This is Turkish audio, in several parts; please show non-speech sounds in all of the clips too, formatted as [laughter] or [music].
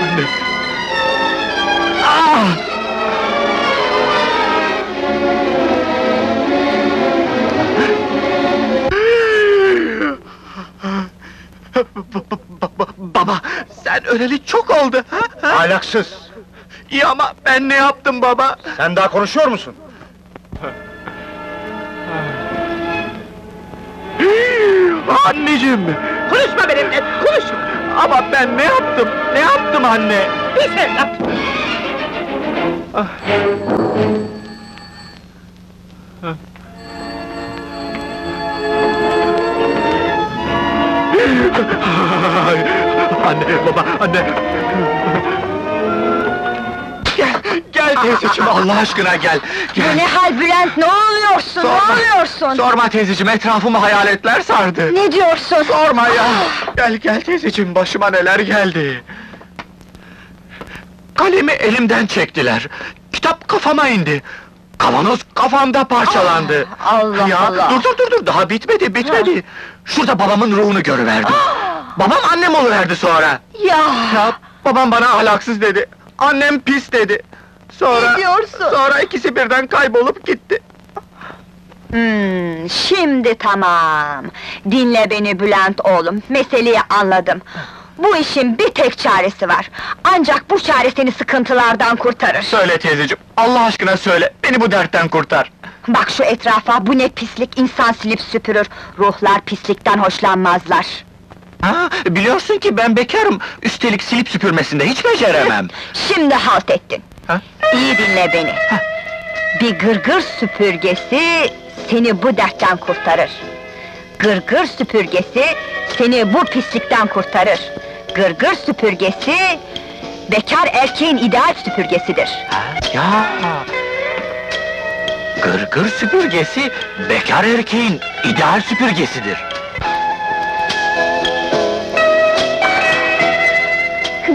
Anne. Ah! Ba- ba- Baba, sen öleli çok oldu. Ha? Ahlaksız! İyi ama ben ne yaptım baba? Sen daha konuşuyor musun? Anneciğim! Konuşma benimle, konuşma! Ama ben ne yaptım? Ne yaptım anne? Pis evlat! Ay, anne, baba, anne! Gel, teyzeciğim, Allah aşkına gel! Bu Gel! ne hal Bülent, ne oluyorsun, ne oluyorsun? Sorma teyzeciğim, etrafımı hayaletler sardı! Ne diyorsun? Sorma ya! Gel gel teyzeciğim, başıma neler geldi! Kalemi elimden çektiler! Kitap kafama indi! Kavanoz kafamda parçalandı! Ah, Allah ya, Allah! Dur dur dur dur, daha bitmedi, bitmedi! Şurada babamın ruhunu görüverdim! Babam annem oluverdi sonra! Ya! Ya, babam bana ahlaksız dedi, annem pis dedi! Sonra... Ne diyorsun? Sonra ikisi birden kaybolup gitti! Hmm, şimdi tamam. Dinle beni Bülent oğlum, meseleyi anladım. Bu işin bir tek çaresi var. Ancak bu çare seni sıkıntılardan kurtarır. Söyle teyzeciğim, Allah aşkına söyle, beni bu dertten kurtar! Bak şu etrafa, bu ne pislik, insan silip süpürür. Ruhlar pislikten hoşlanmazlar. Ha, biliyorsun ki ben bekarım, üstelik silip süpürmesinde hiç beceremem! [laughs] Şimdi halt ettin. Ha? İyi dinle beni. Bir gırgır süpürgesi seni bu dertten kurtarır. Gırgır süpürgesi seni bu pislikten kurtarır. Gırgır süpürgesi bekar erkeğin ideal süpürgesidir. Ha, ya! Gırgır süpürgesi, bekar erkeğin ideal süpürgesidir.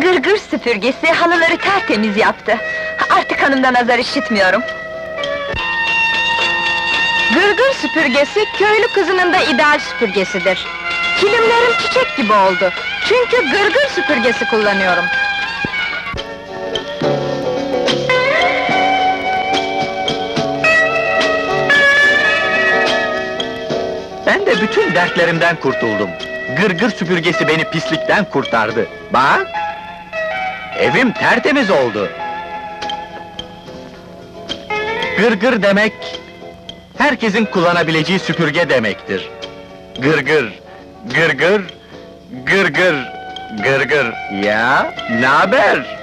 Gırgır süpürgesi halıları tertemiz yaptı. Artık hanımdan azar işitmiyorum. Gırgır süpürgesi köylü kızının da ideal süpürgesidir. Kilimlerim çiçek gibi oldu. Çünkü gırgır süpürgesi kullanıyorum. Ben de bütün dertlerimden kurtuldum. Gırgır süpürgesi beni pislikten kurtardı. Bak! Evim tertemiz oldu. Gırgır demek, herkesin kullanabileceği süpürge demektir. Gırgır, gırgır, gırgır, gırgır. Ya, ne haber?